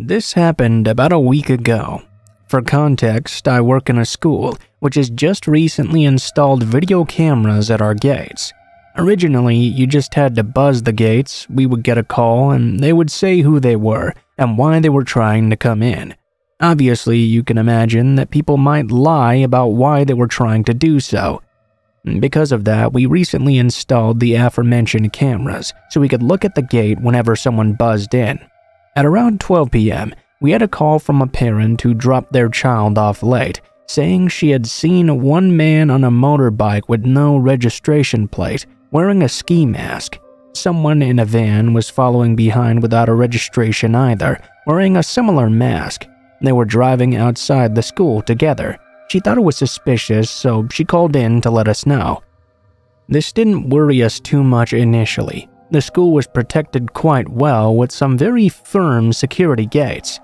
This happened about a week ago. For context, I work in a school which has just recently installed video cameras at our gates. Originally, you just had to buzz the gates, we would get a call, and they would say who they were and why they were trying to come in. Obviously, you can imagine that people might lie about why they were trying to do so. Because of that, we recently installed the aforementioned cameras so we could look at the gate whenever someone buzzed in. At around 12 p.m., we had a call from a parent who dropped their child off late, saying she had seen one man on a motorbike with no registration plate wearing a ski mask. Someone in a van was following behind without a registration either, wearing a similar mask. They were driving outside the school together. She thought it was suspicious, so she called in to let us know. This didn't worry us too much initially, the school was protected quite well with some very firm security gates.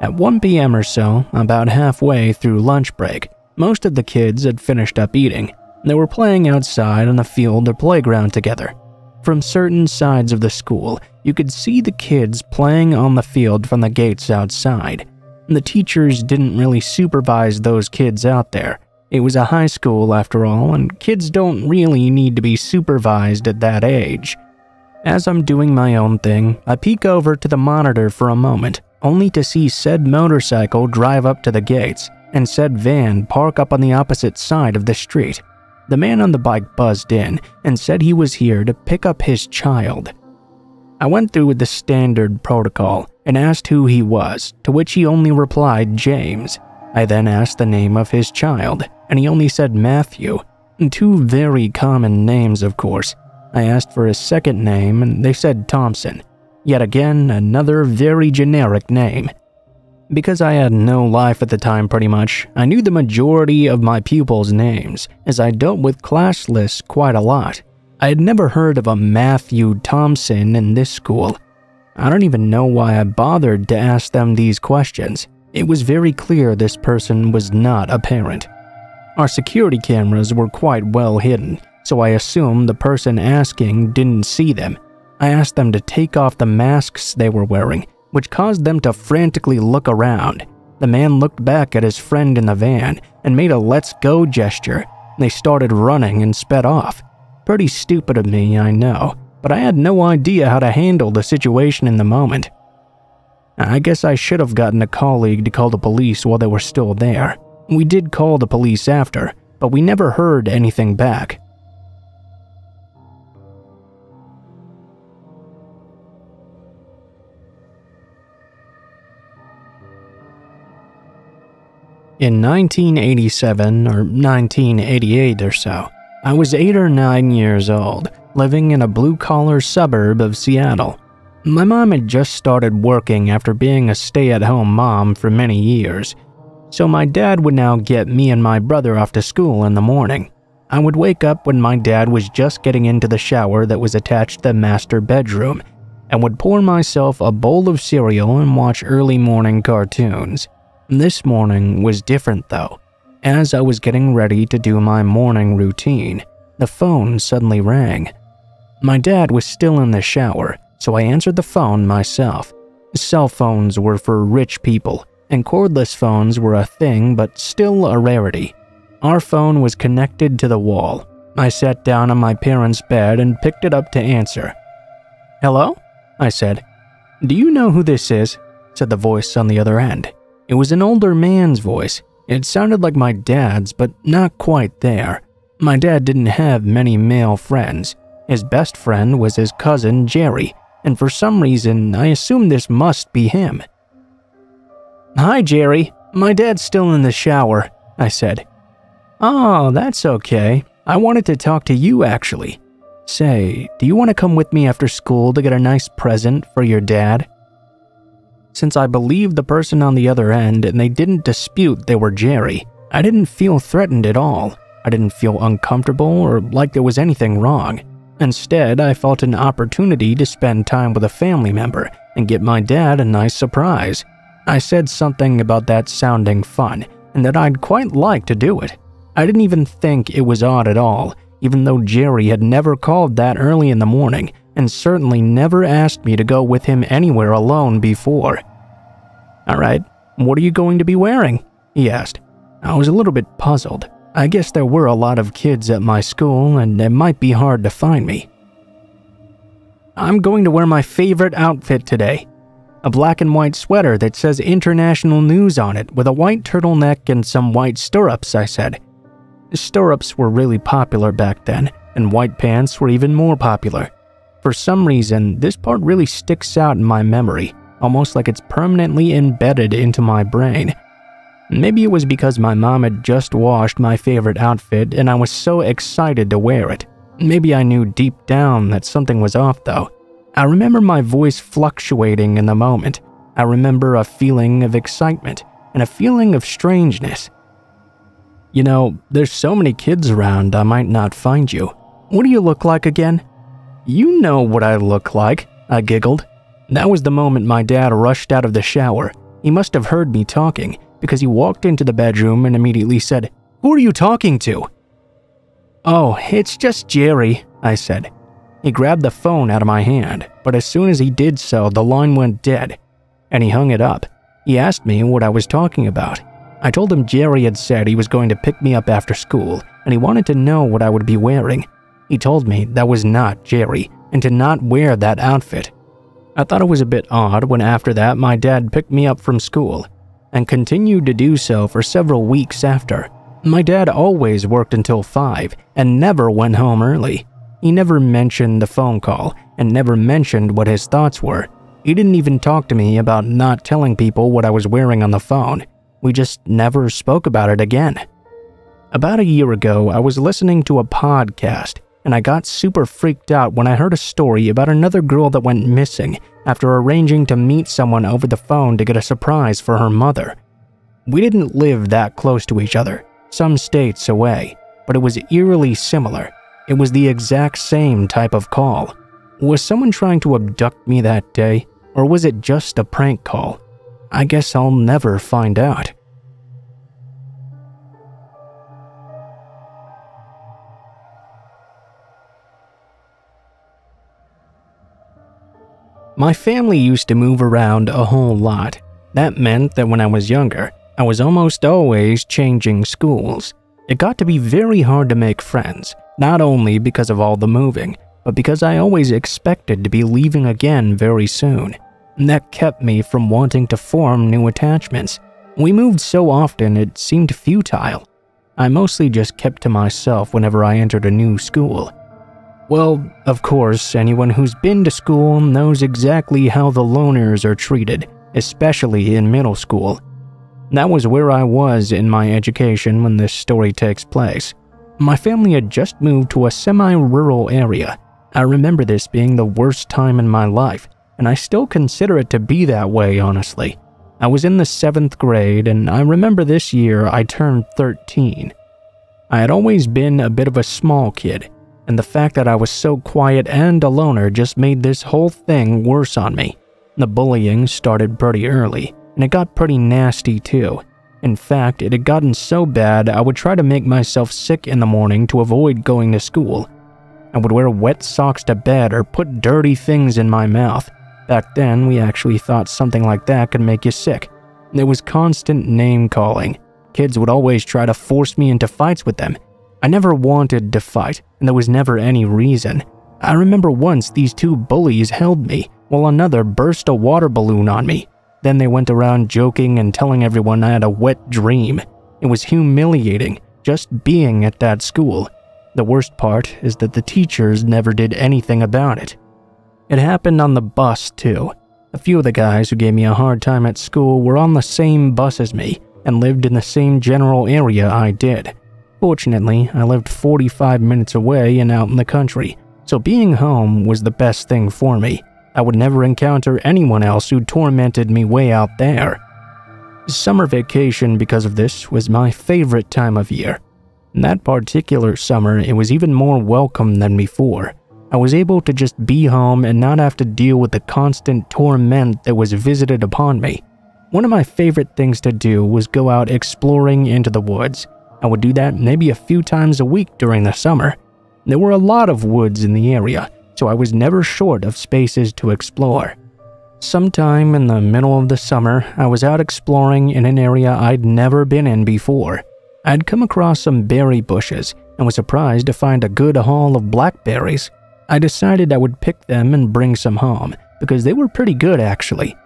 At 1 p.m. or so, about halfway through lunch break, most of the kids had finished up eating. They were playing outside on the field or playground together. From certain sides of the school, you could see the kids playing on the field from the gates outside. The teachers didn't really supervise those kids out there. It was a high school after all, and kids don't really need to be supervised at that age. As I'm doing my own thing, I peek over to the monitor for a moment, only to see said motorcycle drive up to the gates and said van park up on the opposite side of the street. The man on the bike buzzed in and said he was here to pick up his child. I went through with the standard protocol and asked who he was, to which he only replied James. I then asked the name of his child, and he only said Matthew. Two very common names, of course, I asked for his second name and they said Thompson. Yet again, another very generic name. Because I had no life at the time pretty much, I knew the majority of my pupils' names, as I dealt with class lists quite a lot. I had never heard of a Matthew Thompson in this school. I don't even know why I bothered to ask them these questions. It was very clear this person was not a parent. Our security cameras were quite well hidden, so I assume the person asking didn't see them. I asked them to take off the masks they were wearing, which caused them to frantically look around. The man looked back at his friend in the van and made a let's go gesture. They started running and sped off. Pretty stupid of me, I know, but I had no idea how to handle the situation in the moment. I guess I should have gotten a colleague to call the police while they were still there. We did call the police after, but we never heard anything back. In 1987 or 1988 or so, I was 8 or 9 years old, living in a blue collar suburb of Seattle. My mom had just started working after being a stay at home mom for many years, so my dad would now get me and my brother off to school in the morning. I would wake up when my dad was just getting into the shower that was attached to the master bedroom and would pour myself a bowl of cereal and watch early morning cartoons. This morning was different though. As I was getting ready to do my morning routine, the phone suddenly rang. My dad was still in the shower, so I answered the phone myself. Cell phones were for rich people, and cordless phones were a thing but still a rarity. Our phone was connected to the wall. I sat down on my parents' bed and picked it up to answer. Hello? I said. Do you know who this is? said the voice on the other end. It was an older man's voice. It sounded like my dad's, but not quite there. My dad didn't have many male friends. His best friend was his cousin Jerry, and for some reason, I assumed this must be him. Hi, Jerry. My dad's still in the shower, I said. Oh, that's okay. I wanted to talk to you actually. Say, do you want to come with me after school to get a nice present for your dad? Since I believed the person on the other end and they didn't dispute they were Jerry, I didn't feel threatened at all. I didn't feel uncomfortable or like there was anything wrong. Instead, I felt an opportunity to spend time with a family member and get my dad a nice surprise. I said something about that sounding fun and that I'd quite like to do it. I didn't even think it was odd at all, even though Jerry had never called that early in the morning and certainly never asked me to go with him anywhere alone before. Alright, what are you going to be wearing? He asked. I was a little bit puzzled. I guess there were a lot of kids at my school, and it might be hard to find me. I'm going to wear my favorite outfit today a black and white sweater that says international news on it with a white turtleneck and some white stirrups, I said. Stirrups were really popular back then, and white pants were even more popular. For some reason, this part really sticks out in my memory, almost like it's permanently embedded into my brain. Maybe it was because my mom had just washed my favorite outfit and I was so excited to wear it. Maybe I knew deep down that something was off though. I remember my voice fluctuating in the moment. I remember a feeling of excitement and a feeling of strangeness. You know, there's so many kids around, I might not find you. What do you look like again? You know what I look like, I giggled. That was the moment my dad rushed out of the shower. He must have heard me talking because he walked into the bedroom and immediately said, Who are you talking to? Oh, it's just Jerry, I said. He grabbed the phone out of my hand, but as soon as he did so, the line went dead, and he hung it up. He asked me what I was talking about. I told him Jerry had said he was going to pick me up after school, and he wanted to know what I would be wearing. He told me that was not Jerry, and to not wear that outfit. I thought it was a bit odd when after that my dad picked me up from school, and continued to do so for several weeks after. My dad always worked until 5 and never went home early. He never mentioned the phone call and never mentioned what his thoughts were. He didn't even talk to me about not telling people what I was wearing on the phone. We just never spoke about it again. About a year ago, I was listening to a podcast and I got super freaked out when I heard a story about another girl that went missing after arranging to meet someone over the phone to get a surprise for her mother. We didn't live that close to each other, some states away, but it was eerily similar it was the exact same type of call. Was someone trying to abduct me that day, or was it just a prank call? I guess I'll never find out. My family used to move around a whole lot. That meant that when I was younger, I was almost always changing schools. It got to be very hard to make friends, not only because of all the moving, but because I always expected to be leaving again very soon. That kept me from wanting to form new attachments. We moved so often it seemed futile. I mostly just kept to myself whenever I entered a new school. Well, of course, anyone who's been to school knows exactly how the loners are treated, especially in middle school. That was where I was in my education when this story takes place. My family had just moved to a semi rural area. I remember this being the worst time in my life, and I still consider it to be that way, honestly. I was in the seventh grade, and I remember this year I turned 13. I had always been a bit of a small kid, and the fact that I was so quiet and a loner just made this whole thing worse on me. The bullying started pretty early, and it got pretty nasty too. In fact, it had gotten so bad I would try to make myself sick in the morning to avoid going to school. I would wear wet socks to bed or put dirty things in my mouth. Back then, we actually thought something like that could make you sick. There was constant name calling. Kids would always try to force me into fights with them. I never wanted to fight, and there was never any reason. I remember once these two bullies held me, while another burst a water balloon on me. Then they went around joking and telling everyone I had a wet dream. It was humiliating just being at that school. The worst part is that the teachers never did anything about it. It happened on the bus, too. A few of the guys who gave me a hard time at school were on the same bus as me and lived in the same general area I did. Fortunately, I lived 45 minutes away and out in the country, so being home was the best thing for me. I would never encounter anyone else who tormented me way out there. Summer vacation, because of this, was my favorite time of year. That particular summer, it was even more welcome than before. I was able to just be home and not have to deal with the constant torment that was visited upon me. One of my favorite things to do was go out exploring into the woods. I would do that maybe a few times a week during the summer. There were a lot of woods in the area, so I was never short of spaces to explore. Sometime in the middle of the summer, I was out exploring in an area I'd never been in before. I'd come across some berry bushes and was surprised to find a good haul of blackberries. I decided I would pick them and bring some home because they were pretty good actually.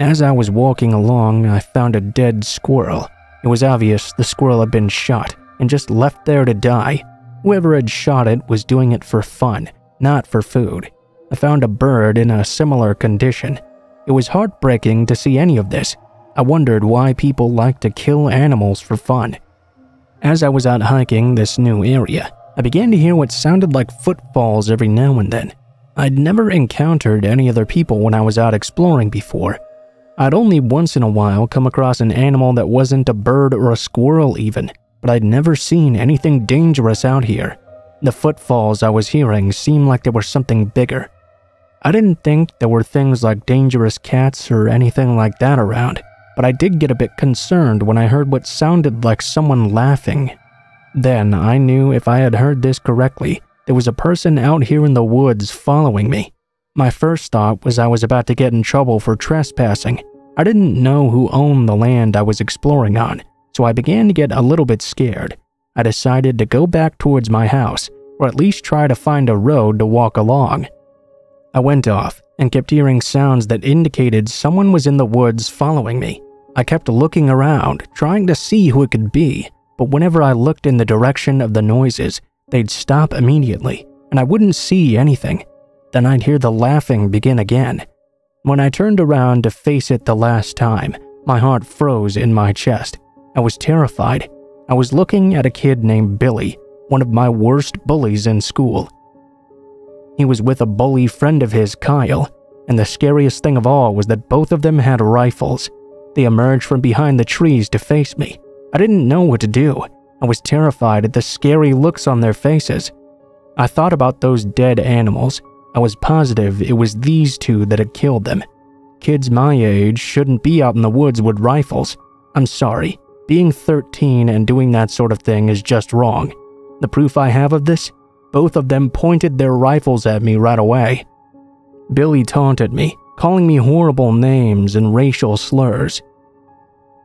As I was walking along, I found a dead squirrel. It was obvious the squirrel had been shot and just left there to die. Whoever had shot it was doing it for fun, not for food. I found a bird in a similar condition. It was heartbreaking to see any of this. I wondered why people like to kill animals for fun. As I was out hiking this new area, I began to hear what sounded like footfalls every now and then. I'd never encountered any other people when I was out exploring before. I'd only once in a while come across an animal that wasn't a bird or a squirrel even, but I'd never seen anything dangerous out here. The footfalls I was hearing seemed like they were something bigger. I didn't think there were things like dangerous cats or anything like that around, but I did get a bit concerned when I heard what sounded like someone laughing. Then I knew if I had heard this correctly, there was a person out here in the woods following me. My first thought was I was about to get in trouble for trespassing. I didn't know who owned the land I was exploring on, so I began to get a little bit scared. I decided to go back towards my house, or at least try to find a road to walk along. I went off and kept hearing sounds that indicated someone was in the woods following me. I kept looking around, trying to see who it could be, but whenever I looked in the direction of the noises, they'd stop immediately, and I wouldn't see anything. Then I'd hear the laughing begin again. When I turned around to face it the last time, my heart froze in my chest. I was terrified. I was looking at a kid named Billy, one of my worst bullies in school. He was with a bully friend of his, Kyle, and the scariest thing of all was that both of them had rifles. They emerged from behind the trees to face me. I didn't know what to do. I was terrified at the scary looks on their faces. I thought about those dead animals. I was positive it was these two that had killed them. Kids my age shouldn't be out in the woods with rifles. I'm sorry. Being 13 and doing that sort of thing is just wrong. The proof I have of this both of them pointed their rifles at me right away. Billy taunted me, calling me horrible names and racial slurs.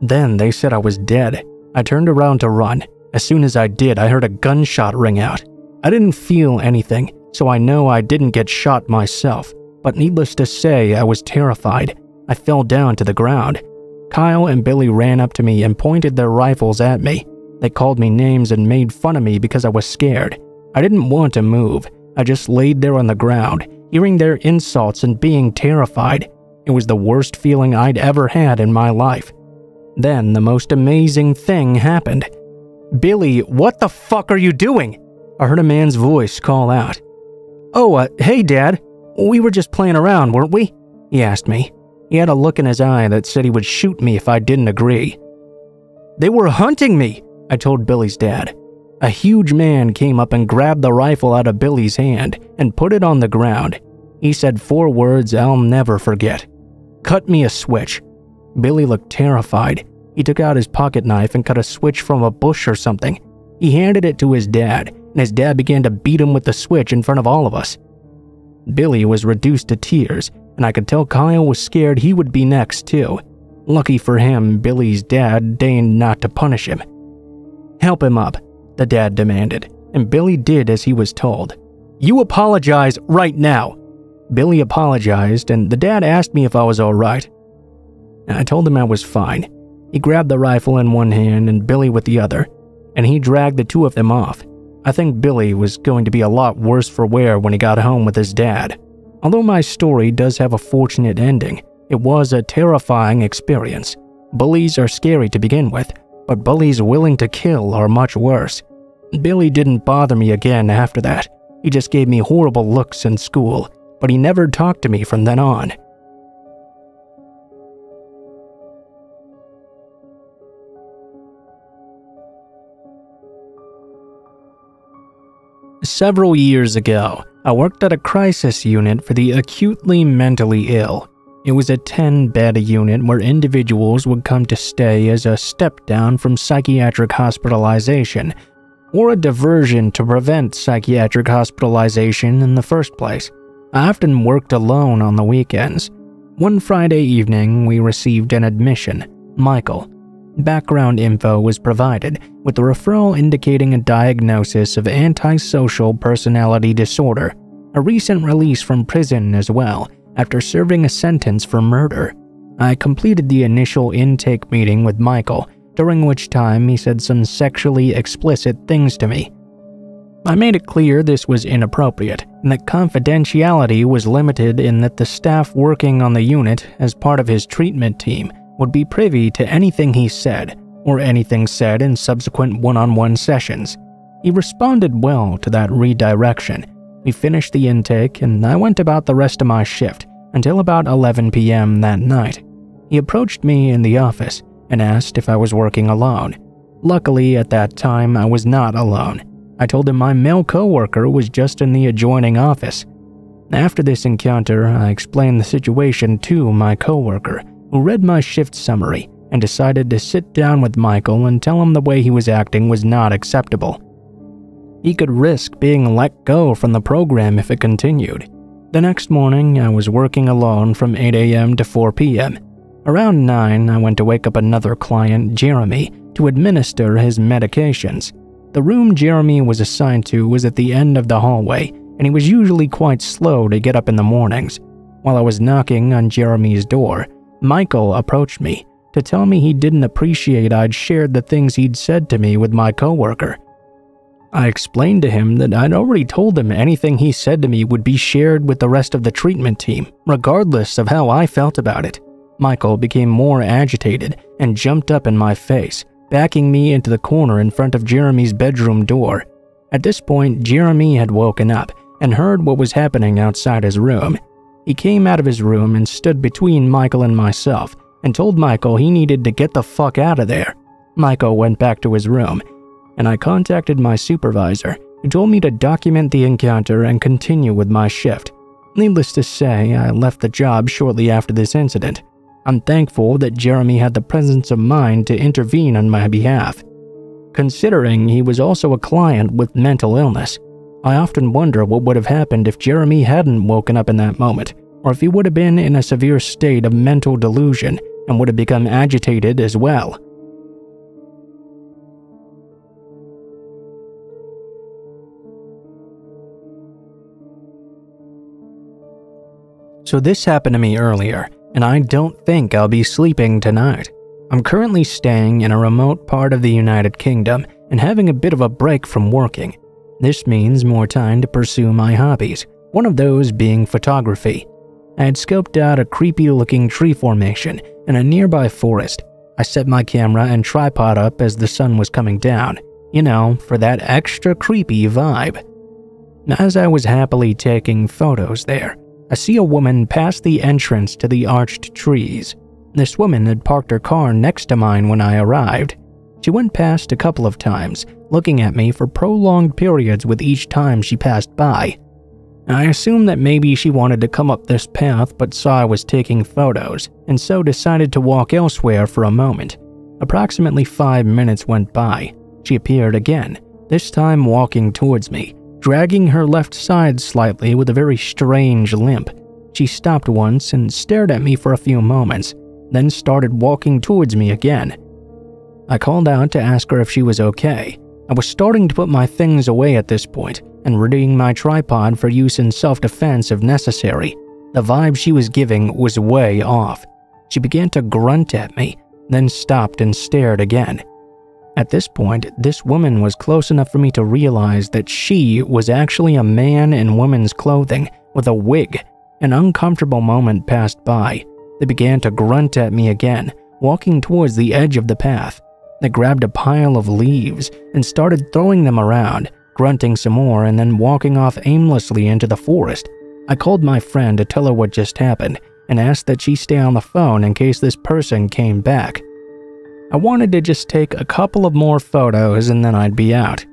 Then they said I was dead. I turned around to run. As soon as I did, I heard a gunshot ring out. I didn't feel anything, so I know I didn't get shot myself, but needless to say, I was terrified. I fell down to the ground. Kyle and Billy ran up to me and pointed their rifles at me. They called me names and made fun of me because I was scared. I didn't want to move. I just laid there on the ground, hearing their insults and being terrified. It was the worst feeling I'd ever had in my life. Then the most amazing thing happened. Billy, what the fuck are you doing? I heard a man's voice call out. Oh, uh, hey, Dad. We were just playing around, weren't we? He asked me. He had a look in his eye that said he would shoot me if I didn't agree. They were hunting me, I told Billy's dad. A huge man came up and grabbed the rifle out of Billy's hand and put it on the ground. He said four words I'll never forget Cut me a switch. Billy looked terrified. He took out his pocket knife and cut a switch from a bush or something. He handed it to his dad, and his dad began to beat him with the switch in front of all of us. Billy was reduced to tears, and I could tell Kyle was scared he would be next, too. Lucky for him, Billy's dad deigned not to punish him. Help him up, the dad demanded, and Billy did as he was told. You apologize right now. Billy apologized, and the dad asked me if I was alright. I told him I was fine. He grabbed the rifle in one hand and Billy with the other, and he dragged the two of them off. I think Billy was going to be a lot worse for wear when he got home with his dad. Although my story does have a fortunate ending, it was a terrifying experience. Bullies are scary to begin with, but bullies willing to kill are much worse. Billy didn't bother me again after that. He just gave me horrible looks in school, but he never talked to me from then on. Several years ago, I worked at a crisis unit for the acutely mentally ill. It was a 10 bed unit where individuals would come to stay as a step down from psychiatric hospitalization or a diversion to prevent psychiatric hospitalization in the first place. I often worked alone on the weekends. One Friday evening, we received an admission Michael. Background info was provided, with the referral indicating a diagnosis of antisocial personality disorder, a recent release from prison as well, after serving a sentence for murder. I completed the initial intake meeting with Michael, during which time he said some sexually explicit things to me. I made it clear this was inappropriate and that confidentiality was limited in that the staff working on the unit as part of his treatment team would be privy to anything he said or anything said in subsequent one on one sessions. He responded well to that redirection. We finished the intake and I went about the rest of my shift until about 11 p.m. that night. He approached me in the office and asked if I was working alone. Luckily, at that time, I was not alone. I told him my male coworker was just in the adjoining office. After this encounter, I explained the situation to my coworker, who read my shift summary and decided to sit down with Michael and tell him the way he was acting was not acceptable. He could risk being let go from the program if it continued. The next morning, I was working alone from 8 a.m. to 4 p.m. Around 9, I went to wake up another client, Jeremy, to administer his medications. The room Jeremy was assigned to was at the end of the hallway, and he was usually quite slow to get up in the mornings. While I was knocking on Jeremy's door, Michael approached me to tell me he didn't appreciate I'd shared the things he'd said to me with my coworker. I explained to him that I'd already told him anything he said to me would be shared with the rest of the treatment team, regardless of how I felt about it. Michael became more agitated and jumped up in my face, backing me into the corner in front of Jeremy's bedroom door. At this point, Jeremy had woken up and heard what was happening outside his room. He came out of his room and stood between Michael and myself and told Michael he needed to get the fuck out of there. Michael went back to his room, and I contacted my supervisor, who told me to document the encounter and continue with my shift. Needless to say, I left the job shortly after this incident. I'm thankful that Jeremy had the presence of mind to intervene on my behalf. Considering he was also a client with mental illness, I often wonder what would have happened if Jeremy hadn't woken up in that moment, or if he would have been in a severe state of mental delusion and would have become agitated as well. So, this happened to me earlier, and I don't think I'll be sleeping tonight. I'm currently staying in a remote part of the United Kingdom and having a bit of a break from working. This means more time to pursue my hobbies, one of those being photography. I had scoped out a creepy looking tree formation in a nearby forest. I set my camera and tripod up as the sun was coming down, you know, for that extra creepy vibe. As I was happily taking photos there, I see a woman pass the entrance to the arched trees. This woman had parked her car next to mine when I arrived. She went past a couple of times, looking at me for prolonged periods with each time she passed by. I assumed that maybe she wanted to come up this path but saw I was taking photos, and so decided to walk elsewhere for a moment. Approximately five minutes went by. She appeared again, this time walking towards me, dragging her left side slightly with a very strange limp. She stopped once and stared at me for a few moments, then started walking towards me again. I called out to ask her if she was okay. I was starting to put my things away at this point and readying my tripod for use in self defense if necessary. The vibe she was giving was way off. She began to grunt at me, then stopped and stared again. At this point, this woman was close enough for me to realize that she was actually a man in woman's clothing with a wig. An uncomfortable moment passed by. They began to grunt at me again, walking towards the edge of the path. They grabbed a pile of leaves and started throwing them around, grunting some more and then walking off aimlessly into the forest. I called my friend to tell her what just happened and asked that she stay on the phone in case this person came back. I wanted to just take a couple of more photos and then I'd be out.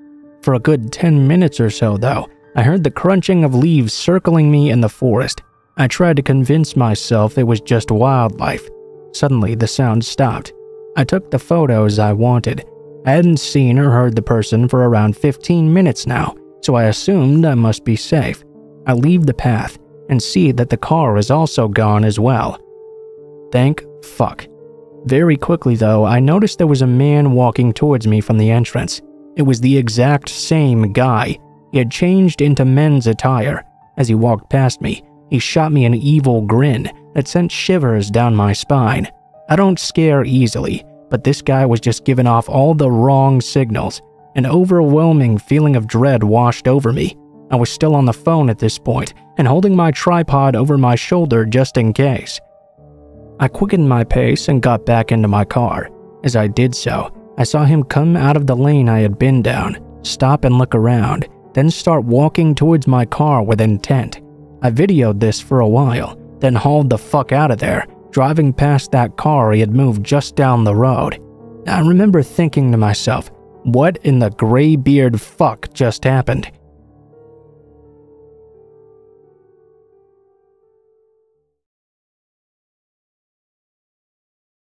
For a good 10 minutes or so, though, I heard the crunching of leaves circling me in the forest. I tried to convince myself it was just wildlife. Suddenly, the sound stopped. I took the photos I wanted. I hadn't seen or heard the person for around 15 minutes now, so I assumed I must be safe. I leave the path and see that the car is also gone as well. Thank fuck. Very quickly, though, I noticed there was a man walking towards me from the entrance. It was the exact same guy. He had changed into men's attire. As he walked past me, he shot me an evil grin that sent shivers down my spine. I don't scare easily, but this guy was just giving off all the wrong signals. An overwhelming feeling of dread washed over me. I was still on the phone at this point and holding my tripod over my shoulder just in case. I quickened my pace and got back into my car. As I did so, I saw him come out of the lane I had been down, stop and look around, then start walking towards my car with intent. I videoed this for a while, then hauled the fuck out of there, driving past that car he had moved just down the road. I remember thinking to myself, what in the graybeard fuck just happened?